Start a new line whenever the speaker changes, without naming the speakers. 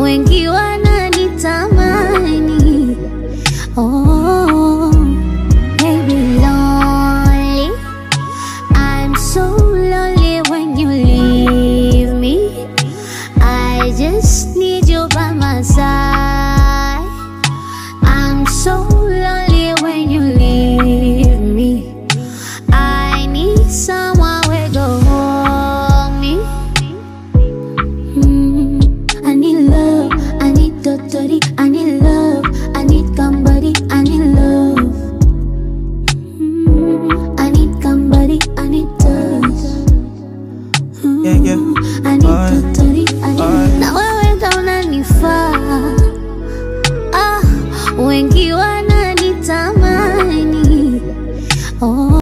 wengi wananitamani. Oh, baby lonely. I'm so lonely when you leave me. I just need you by my side. I'm so lonely when you leave I need to to it I need. Bye. Na wewe ndo unanifaa ah, wengi wananitamani oh.